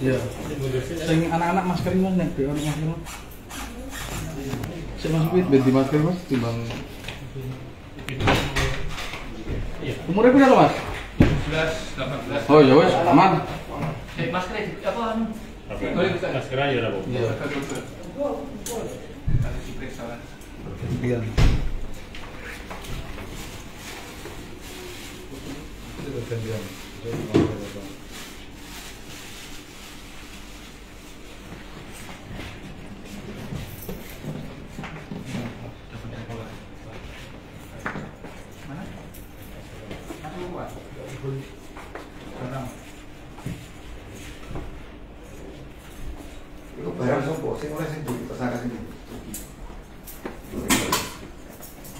Iya. Sing anak-anak masker mas nek di ono masker. Mas. Sing Mas Pit ben di masker Mas timbang Umurnya berapa Mas? 11, 18. Oh ya wes aman. Eh, masker apa anu? Masker aja lah, Bu. Iya. Itu barang sopo, sing oleh sing di tersangka sing.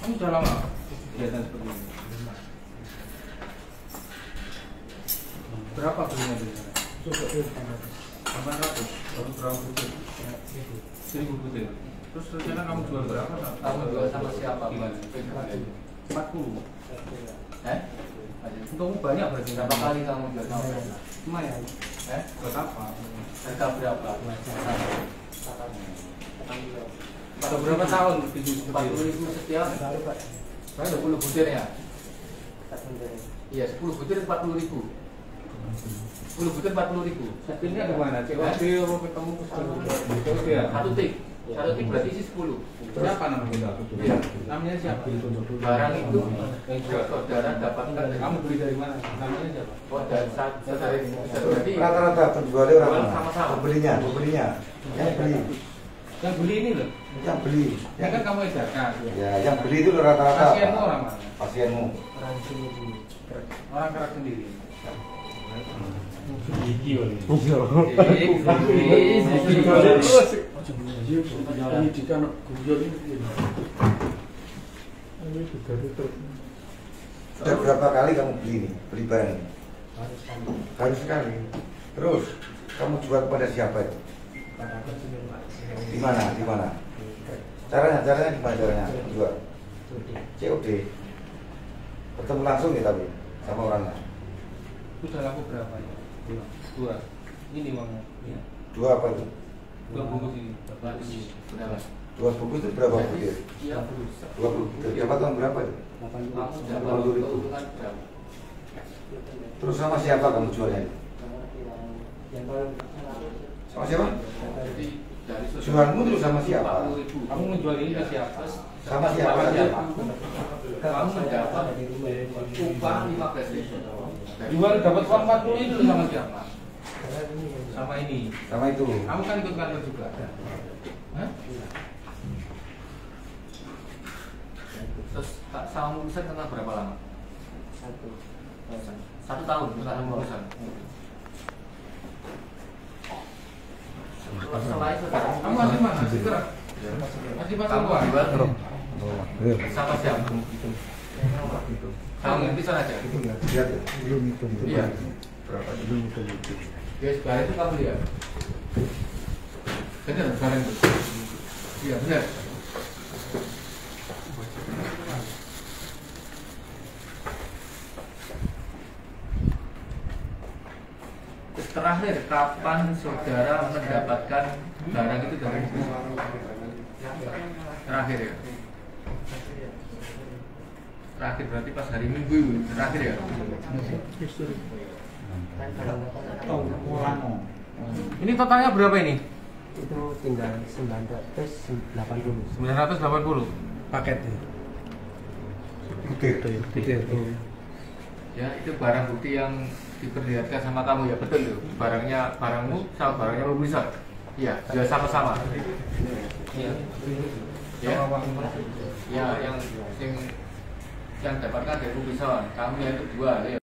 Kamu sudah lama kegiatan seperti ini? Berapa belinya di sana? Delapan ratus. Baru berapa butir? Terus rencana kamu jual berapa? Kamu jual sama siapa? Gimana? Empat puluh. Eh? Untukmu banyak berarti. Berapa kali kamu jual sama Lumayan. Eh? Buat apa? Harga berapa? Sudah berapa tahun bisnis Empat seperti puluh ini? ribu setiap. Saya dua puluh butir ya. Iya, sepuluh butir empat puluh ribu. Sepuluh butir empat puluh ribu. Ini ada mana? COD ketemu ke ya? Satu tik. Satu tik berarti isi sepuluh. Siapa nama kita? Iya. Namanya siapa? Barang itu saudara dapatkan dari Kamu beli dari mana? Namanya siapa? Oh, dari dari berarti Rata-rata penjualnya orang mana? Sama-sama. Pembelinya, pembelinya. Yang beli, Yang beli ini loh. yang beli. Ya kan kamu edarkan. Ya, yang beli itu rata-rata. Pasienmu orang mana? Pasienmu. Orang kerak sendiri. Gigi guyon. Sudah berapa kali kamu beli ini? Beli barang ini? Baru sekali. Terus kamu jual kepada siapa itu? Di mana? Di mana? Caranya, caranya gimana caranya? Jual. COD. Ketemu langsung ya tapi sama orangnya. Sudah laku berapa ya? Dua. Dua. Ini uangnya. Ya. Dua apa itu? Dua bungkus ini. Berapa? Dua buku itu berapa butir? Iya. Dua butir. Dapat uang berapa itu? Delapan puluh ribu. Terus sama siapa kamu jualnya? Sama siapa? Dari Jualmu terus sama siapa? 40.000. Kamu menjual ini ke siapa? Sama siapa? Kamu mendapat upah 15 ribu. Jual dapat uang 40 itu sama siapa? Sama ini. Sama itu. Kamu kan ikut kantor juga. Hah? Terus Kak, sama urusan tentang berapa lama? Satu tahun setelah urusan. Selain saudara, Kamu masih mana? Masih gerak? Masih pasal kamu uang? jual sama siapa? Kamu ngerti saja. Lihat ya. Iya. Berapa? Itu kamu lihat. Benar, barang itu. Iya, benar. Terakhir, kapan saudara mendapatkan barang itu dari Terakhir ya? Terakhir berarti pas hari Minggu terakhir ya? Ini totalnya berapa ini? itu tinggal 980 980 Paket Butir. Ya, itu barang bukti yang diperlihatkan sama kamu ya betul tuh. Barangnya barangmu sama barangnya Robinson. Iya, ya sama-sama. Iya. Ya. Ya, yang sing yang dapatkan dari Robinson, kamu yang kedua ya.